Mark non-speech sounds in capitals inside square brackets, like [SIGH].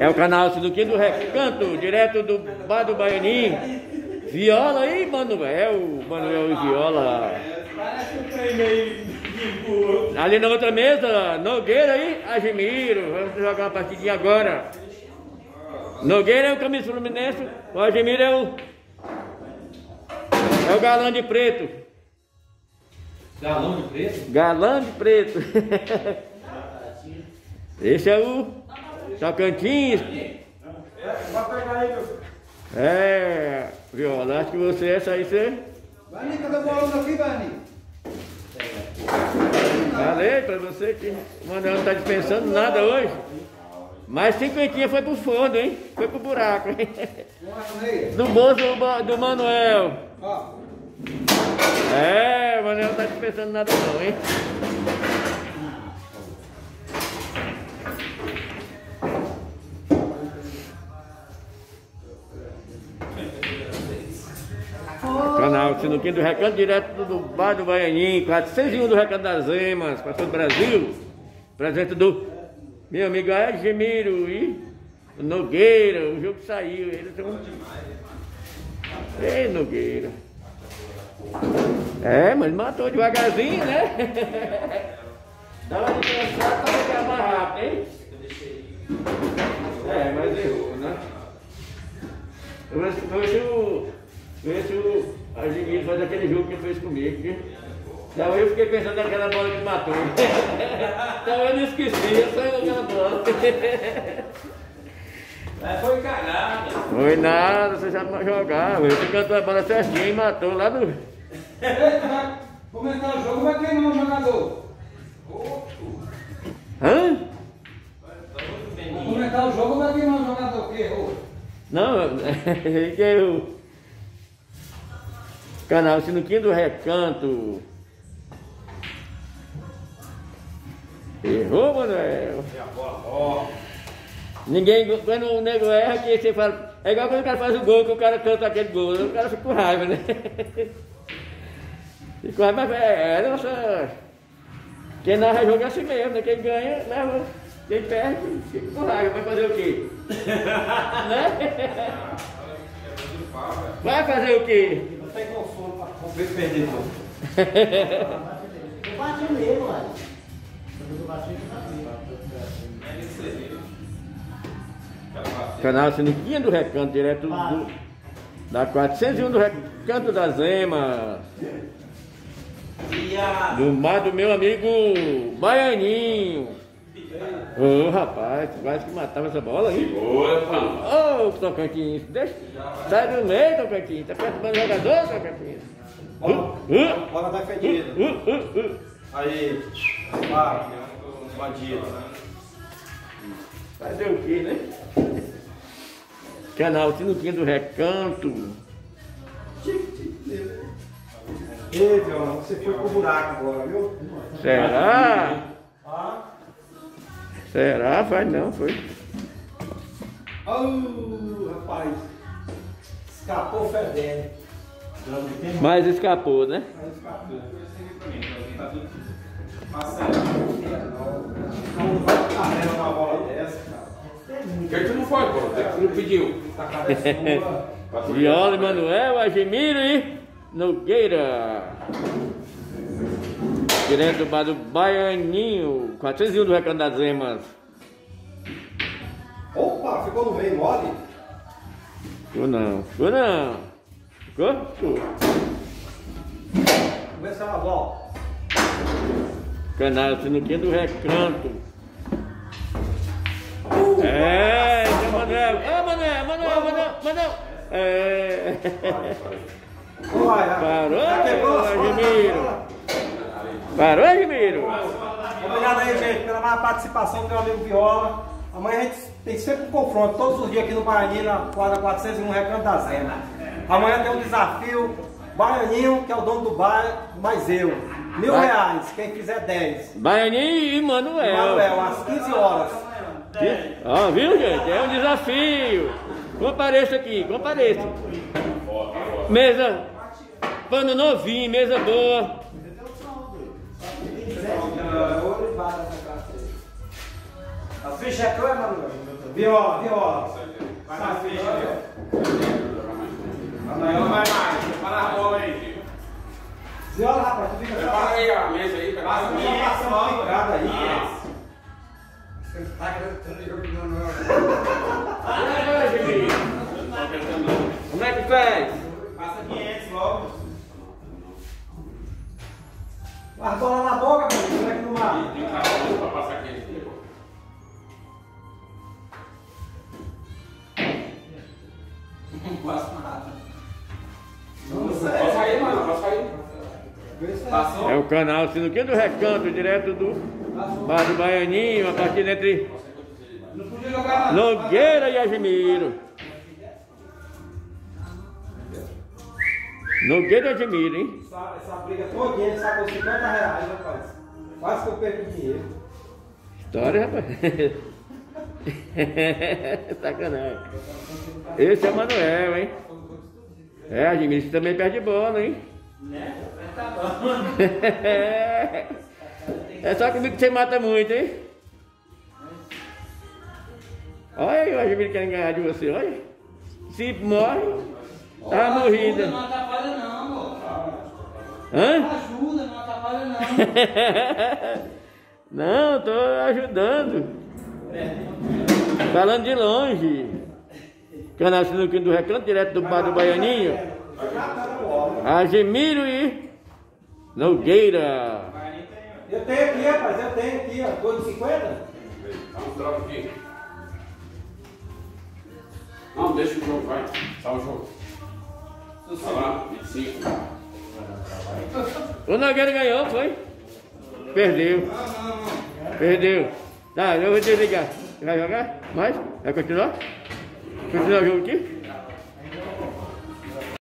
É o canal Sinuquinha do Recanto, direto do Bar do Baianinho. Viola aí, Manuel, Manuel e Viola. Ali na outra mesa, Nogueira aí, Agimiro. Vamos jogar uma partidinha agora. Nogueira é o camisa fluminense, o Agimiro é o. É o galã de preto. Galão de preço? Galã de preto. [LAUGHS] Esse é o Tocantins. Vai pegar aí, meu filho. É, Viola, acho que você, essa aí você. Vai, cadê o bolão aqui, Bani? Falei pra você que o Manuel não tá dispensando nada hoje. Mas cinquentinha foi pro fundo, hein? Foi pro buraco, hein? Do bolso do Ma- do Manuel. É, o Manuel não tá dispensando nada não, hein? Canal Sinuquinho do Recanto, direto do Bar do Baianinho, 401 do Recanto das Emas, para todo o Brasil. Presente do meu amigo Admiro e o Nogueira, o jogo saiu, eles são... Ei, Nogueira. É, mas matou devagarzinho, né? [LAUGHS] Dava de pensar pra ficar mais rápido, hein? É, mas errou, né? Vê se, vê se o. Vê se o Agimiro faz aquele jogo que ele fez comigo. Que, então eu fiquei pensando naquela bola que matou. [LAUGHS] então eu não esqueci, eu saí daquela bola. [LAUGHS] Mas foi cagada. Foi nada, você já jogava. Você cantou a bola certinho e matou lá vai [LAUGHS] começar o jogo, vai queimar o jogador. Hã? Vai começar o jogo, vai queimar o jogador que errou. Não, que é o canal Sinuquinho do Recanto. Errou, Manuel. Ninguém, quando o nego erra, que você fala. É igual quando o cara faz o gol, que o cara canta aquele gol, o cara fica com raiva, né? [LAUGHS] Fica com raiva, mas é, é nossa. Quem narra jogo é assim mesmo, né? Quem ganha, leva. Quem perde, fica com raiva, vai fazer o quê? [LAUGHS] né? Vai fazer o quê? Não tem consolo pra ver perdedor. Eu bati mesmo, olha. Eu bati Canal Sinuquinha do Recanto, direto do, da 401 do Recanto das Emas. Do mar do meu amigo Baianinho. Ô rapaz, quase que matava essa bola aí. Ô Tocantins, deixa. Sai do meio, Tocantins. Tá perturbando o jogador, Tocantins. Uh, uh, Bola vai fedida. uh, uh, uh. Aí, para, bandido. Fazer o quê, né? Canal Sinuquinha do Recanto. Ei, Violão, você foi pro buraco agora, viu? Será? Ah. Será? Faz não, foi. Oh, rapaz. Escapou fedendo. Mas escapou, né? Mas escapou. Não Não vai carregar uma bola dessa, cara. Por que tu não foi, pô? Por que tu não pediu? [LAUGHS] Viola Emanuel, Agimiro e Nogueira. Direto do bar do Baianinho, 401 do Recanto das Emas. Opa, ficou no meio mole? Ficou não, ficou não. Ficou? Ficou. Se ela volta. Canal Sinuquinha do Recanto. É, esse é o Manuel. Ô, Manuel, Manuel, Manuel, Manuel. É. Vai, vai. Parou, Já Parou, Agimiro? Obrigado aí, gente, pela mais participação do meu amigo Viola. Amanhã a gente tem sempre um confronto, todos os dias aqui no Baianinho, na quadra 401 Recanto da Zena. Amanhã tem um desafio, Baianinho, que é o dono do bar, mais eu. Mil Vai. reais, quem fizer 10. Baianinho e Manuel. Manuel, às 15 horas. Ó, viu, gente? É um desafio. Compareça aqui, compareça. Mesa, pano novinho, mesa boa. A ficha é tua, Manuel? Viola, viola. Vai na ficha, viu? Não vai mais. Prepara a bola aí. Viola, rapaz, tu fica só. Prepara aí a mesa aí. Passa a uma mesa. passando picada aí. Como é que faz? Passa 500 logo. Mas Passa aí, mano. Passa aí. Passou? É o canal Sinuquinha do Recanto, direto do Bar do Baianinho, a partir entre Não podia jogar Nogueira e Admiro. Nogueira e Admiro, hein? Essa, essa briga todinha, ele sacou 50 reais, rapaz. Quase que eu perco dinheiro. História, rapaz. [LAUGHS] [LAUGHS] Sacanagem. Esse é o Manuel, hein? É, Admiro, você também perde bola, hein? [LAUGHS] É só comigo que você mata muito, hein? Olha aí, o Admiro querendo ganhar de você, olha. Se morre, tá morrida. Não atrapalha não, amor. Hã? Ajuda, não atrapalha não. [LAUGHS] Não, tô ajudando. Falando de longe. Canal Sinuquinho do Recanto, direto do bar do Baianinho. Admiro e Nogueira. Eu tenho aqui, rapaz, eu tenho aqui, ó. Gol de 50? Dá uns drops aqui. Não, deixa o jogo, vai. Só o jogo. Tá lá, 25. O Nogueira ganhou, foi? Perdeu. Perdeu. Tá, eu vou desligar. Vai jogar? Mais? Vai continuar? Continuar o jogo aqui?